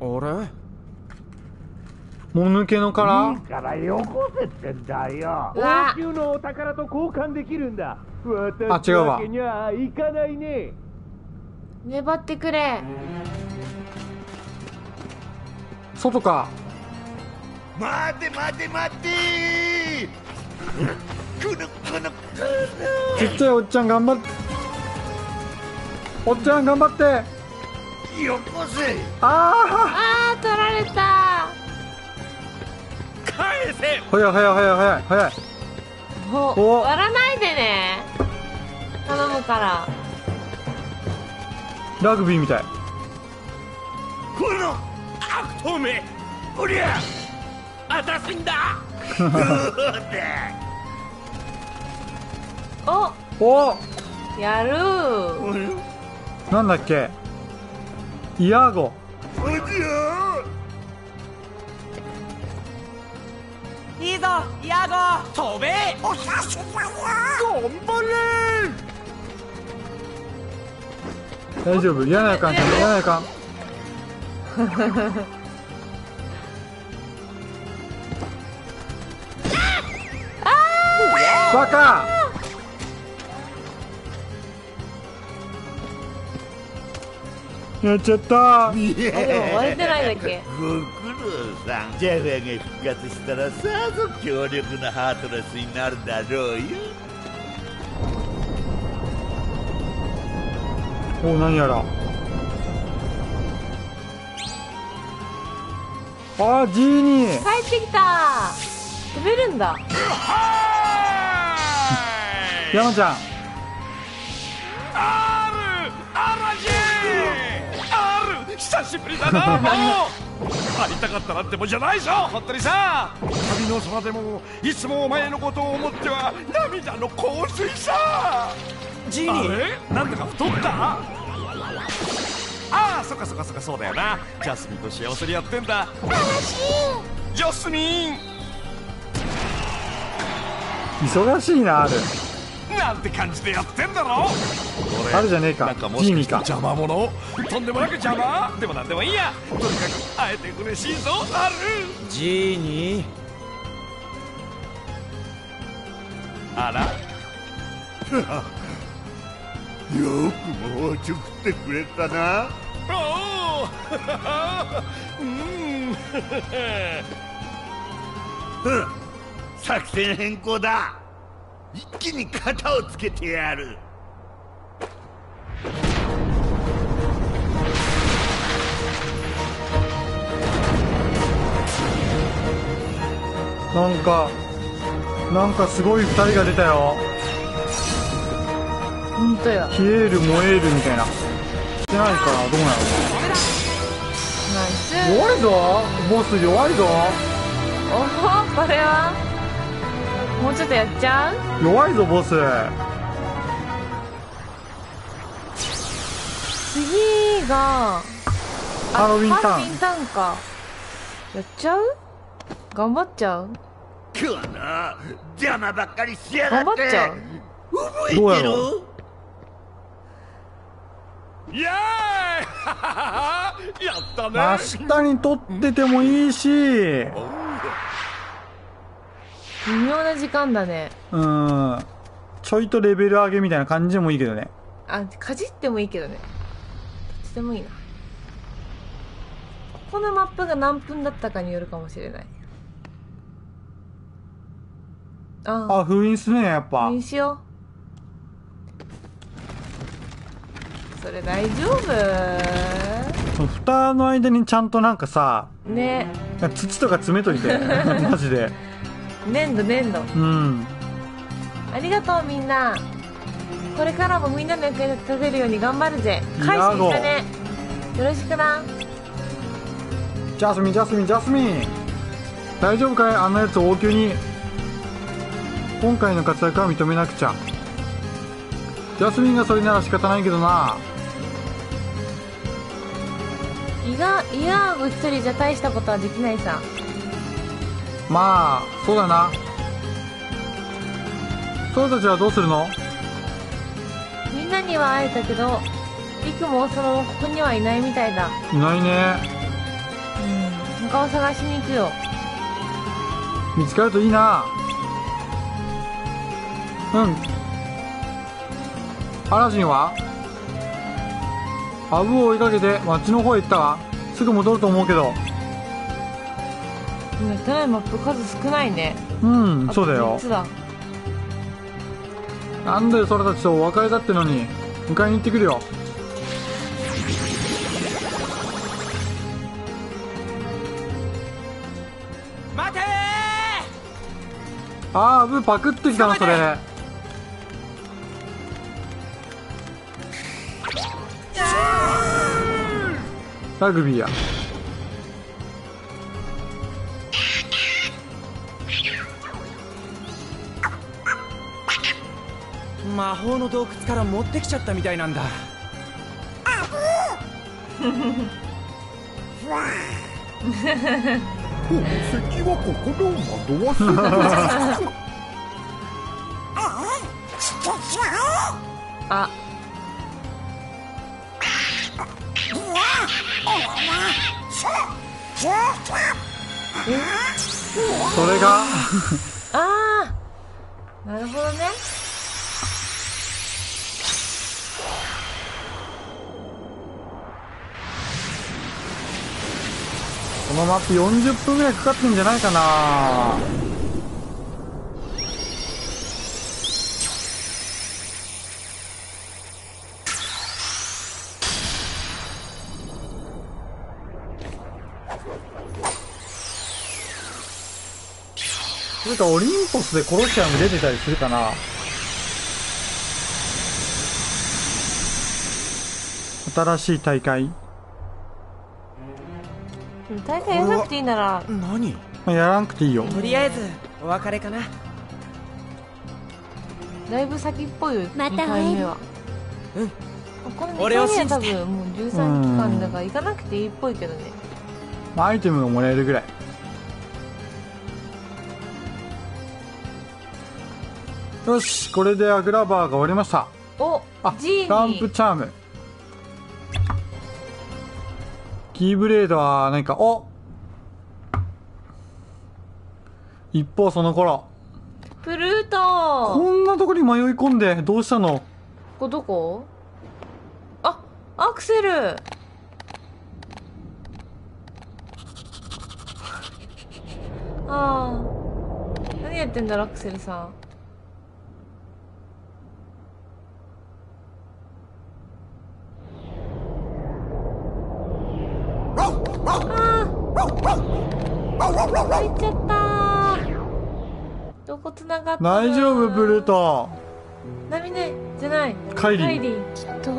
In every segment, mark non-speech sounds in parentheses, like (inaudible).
あれ？もぬけの殻いいからよこせってんだよ。王宮のお宝と交換できるんだ。あ違うわ。私わけにはいかないね。粘ってくれ。外か。待て待て待て。このこのこちっちゃいおっちゃん頑張っておっちゃん頑張って。のよこせ。ああー取られた。返せ。あ早い早い早い早い。早いもお。う割らないでね。頼むから。ラグビーみたい。この悪党めおりゃあたしんだ。(laughs) お。お。やるなんだっけ？イゴいいぞイアゴ飛べ。おさせだよ頑張れ大丈夫。嫌な嫌な予感 (laughs) バカやっちゃった。も割れてないだけ？ご苦労さん。ジャファが復活したらさぞ強力なハートレスになるだろうよ。お何やら。あージーニー。帰ってきた。飛べるんだ。山ちゃんしぶりだな (laughs) もう。会いたかったなんてもんじゃないぞ。本当にさ。旅の空でもいつもお前のことを思っては涙の洪水さ。ジーニー？あれ？なんだか太った？ああそっかそっかそっかそうだよな。ジャスミンと幸せにやってんだ。ジャスミン。忙しいなあるなんて感じでやってんだろ俺あるじゃねえか。なんかもしかし邪魔者？とんでもなく邪魔？でもなんでもいいや。とにかく会えて嬉しいぞ。ある。ジーニーあら。(laughs) よくも包丁食ってくれたな。おお (laughs) うん。(laughs) うん作戦変更だ一気に肩をつけてやる。なんかなんかすごい二人が出たよ。本当や。冷える燃えるみたいな。してないからどうなの？ナイス。弱いぞ。ボス弱いぞ。おおこれは？もうちょっとやっちゃう？弱いぞボス。次があハロウィンターン。ハロウィンターンか。やっちゃう？頑張っちゃう？この邪魔ばっかりしやがって。頑張っちゃう？覚えどうやろてるイエーイ (laughs) やったね。真下に取っててもいいし。う微妙な時間だね。ん。ちょいとレベル上げみたいな感じでもいいけどね。あかじってもいいけどね。どっちでもいいな。このマップが何分だったかによるかもしれない。あ。ああ封印するねやっぱ。にしよう。それ大丈夫？蓋の間にちゃんとなんかさね。土とか詰めといて (laughs) マジで粘土粘土。うん。ありがとうみんな。これからもみんなの役に立てるように頑張るぜ。返しに行ったね。よろしくな。ジャスミンジャスミンジャスミン。大丈夫かい？あんなやつを応急に。今回の活躍は認めなくちゃ。ジャスミンがそれなら仕方ないけどな。イガイヤーグ一人じゃ大したことはできないさまあそうだな。それたちはどうするの？みんなには会えたけどリクもそのここにはいないみたいだ。いないね。カを探しに行くよ。見つかるといいな。うん。アラジンは？アブを追いかけて町の方へ行ったわ。すぐ戻ると思うけど今手ないマップ数少ないね。うんそうだよ。3つだ。なんで空たちとお別れだってのに迎えに行ってくるよ。待てあーアブパクってきたのそれ。ラグビーや魔法の洞窟から持ってきちゃったみたいなんだ。敵はここで惑わせるあそれがあーなるほどねこのマップ40分ぐらいかかってんじゃないかな。それかオリンポスでコロシアム出てたりするかな。新しい大会。大会やらなくていいなら。何？やらなくていいよ。とりあえずお別れかな。だいぶ先っぽいよまた2回目は。うん。この2俺を回目は多信じて分もう13期間だから行かなくていいっぽいけどね。アイテムがもらえるぐらい。よしこれでアグラバーが終わりました。おあジーニー。ランプチャームキーブレードは何か。お一方その頃。プルート。こんなとこに迷い込んでどうしたの？ここどこ？あアクセル。ああ何やってんだろアクセルさんああ入っちゃったどこつながった大丈夫ブルート。ナミネじゃない。カイリーきっと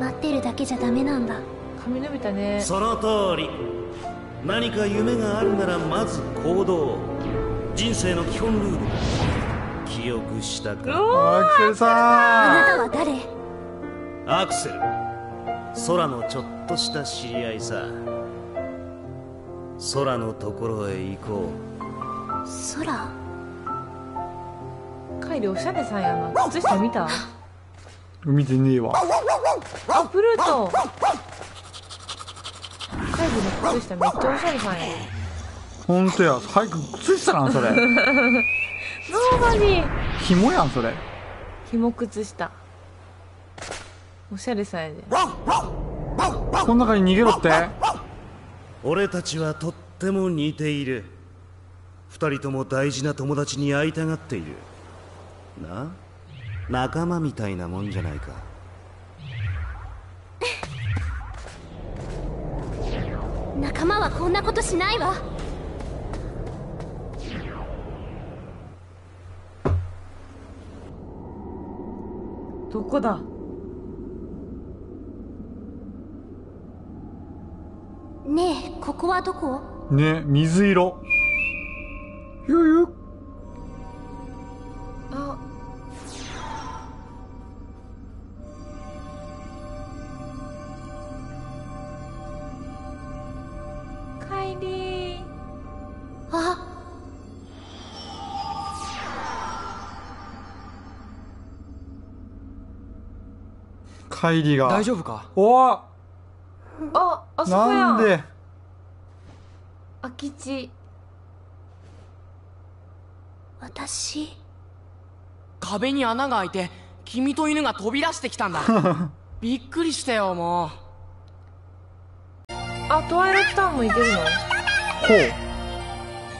待ってるだけじゃダメなんだ。髪伸びたね。その通り。何か夢があるならまず行動。人生の基本ルール。記憶したうかおアクセルあさなたは誰？アクセル。空のちょっとした知り合いさ空のところへ行こ空？カイリーおしゃれさんやな。靴下見た？ん見てねえわ。あプルートカイリーの靴下めっちゃおしゃれさんや。ほんとや早く靴下なんそれ。ノーバディ紐やんそれ。紐靴下。おしゃれさんやで。この中に逃げろって。う俺たちはとっても似ている。二人とも大事な友達に会いたがっている。な？仲間みたいなもんじゃないか。(laughs) 仲間はこんなことしないわ。どこだ？ねえここはどこ？ね水色。ゆゆ。あ。カイリーあ。カイリが。大丈夫か？おああそこや。なんで？空き地私？壁に穴が開いて君と犬が飛び出してきたんだ。(laughs) びっくりしたよもう。あトワイライトタウンも行けるの？ほ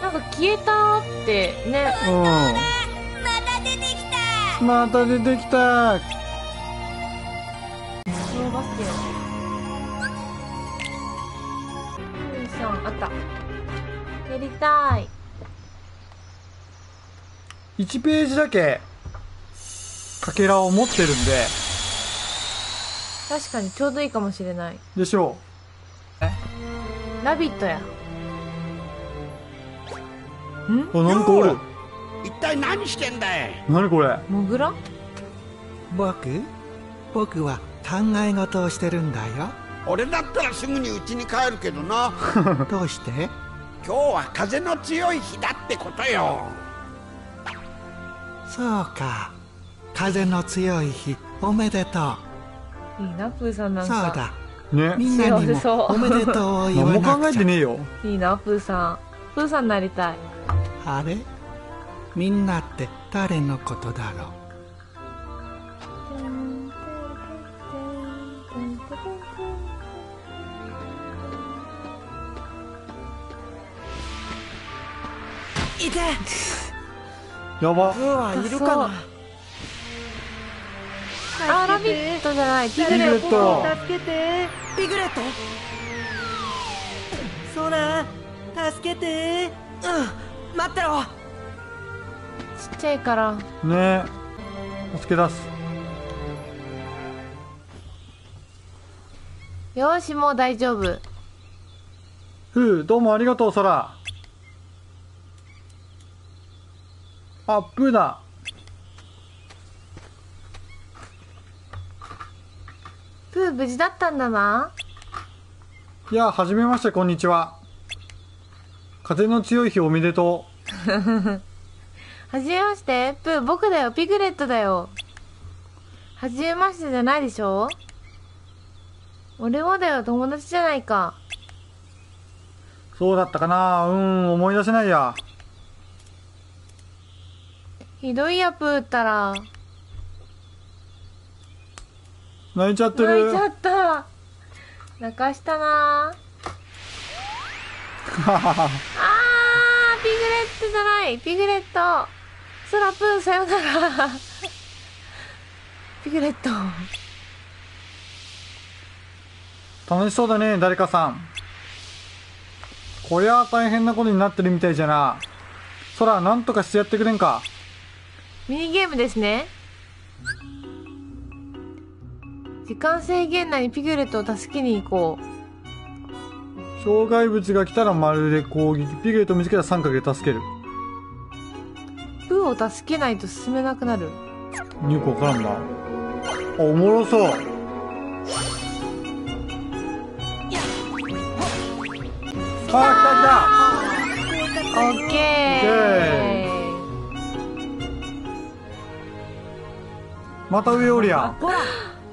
なんか消えたってね。ううん。また出てきた。また出てきた。バスケりたい。1ページだけかけらを持ってるんで。確かにちょうどいいかもしれない。でしょラビットや。うあ何かおる。一体何してんだい？何これ？モグラ？僕？僕は考え事をしてるんだよ。俺だったらすぐに家に帰るけどな。(laughs) どうして？今日は風の強い日だってことよ。そうか。風の強い日おめでといいなプーさんなうんそうかだ。ね。みんなにもおめでとうを言わ何も考なくちゃ。えてねえよいいなプーさん。プーさんになりたい。あれ？みんなって誰のことだろい。てやば。ブーはいるかな。あラビットじゃない。ピグレレット。助けてピグレット。ソラ助けて。うん。待ってろ。ちっちゃいから。ね助け出す。よーしもう大丈夫。ふうどうもありがとうソラあプーだ。プー無事だったんだないやはじめましてこんにちは。風の強い日おめでと (laughs) はじめまして。プー僕だよ。ピグレットだよ。はじめましてじゃないでしょ。俺もだよ。友達じゃないか。うそうだったかな。うん思い出せないやひどいやプーったら。泣いちゃってる。泣いちゃった。泣かしたな。(laughs) あーピグレットじゃない。ピグレット。ソラプーさよなら。(laughs) ピグレット。楽しそうだね誰かさん。こりゃ大変なことになってるみたいじゃな。そらなんとかしてやってくれんかミニゲームですね。時間制限内にピグレットを助けに行こう。障害物が来たらまるで攻撃。ピグレットを見つけたら三角で助ける。プーを助けないと進めなくなる。よくわからんなあおもろそう。あオッケーまた上おりや。ほら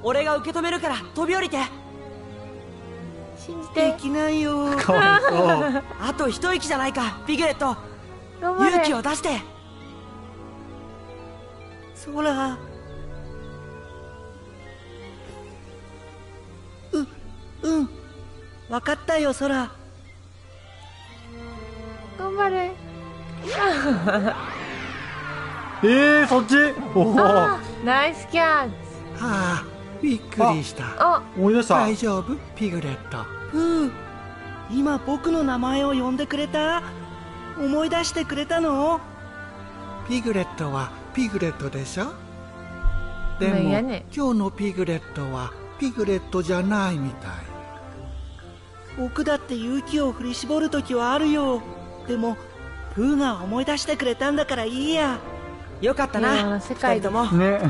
俺が受け止めるから飛び降りて。信じて。できないよ。かわいそう。あと一息じゃないか。ピグレット。頑張れ。勇気を出して。ソラううん。わかったよソラ頑張れ。(laughs) えー、そっち？おおあナイスキャッチああびっくりした。あ思い出した大丈夫？ピグレット。う。ん今僕の名前を呼んでくれた？思い出してくれたの？ピグレットはピグレットでしょ？でも、今日のピグレットはピグレットじゃないみたい。僕だって勇気を振り絞る時はあるよ。でもプーが思い出してくれたんだからいいやよかったな世界とも。ね。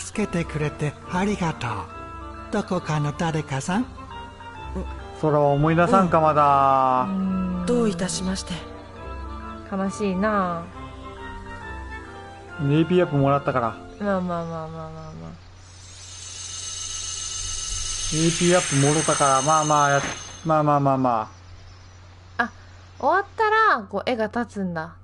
助けてくれてありがとう。どこかの誰かさん？そら思い出さんかまだ、どういたしまして？悲しいな。AP アップもらったから。まあまあまあまあまあまあ。AP アップもろたから。まあまあやまあまあまあま終わったらこう絵が立つんだ